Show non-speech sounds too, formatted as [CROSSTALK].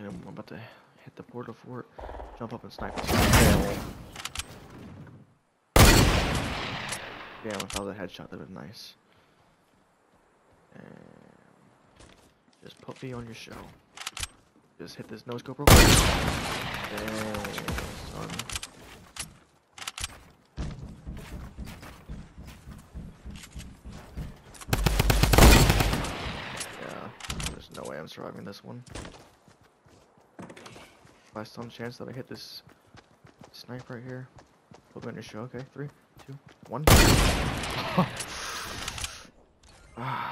And I'm about to hit the Port-a-Fort, jump up and snipe this. Damn, if I was a headshot, that would be nice. And just put me on your show. Just hit this no scope real quick. Dang, son. Yeah, there's no way I'm surviving this one by some chance that I hit this snipe right here. Flip in your show. Okay, three, two, one. [LAUGHS] ah.